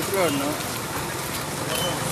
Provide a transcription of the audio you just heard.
Good road, no?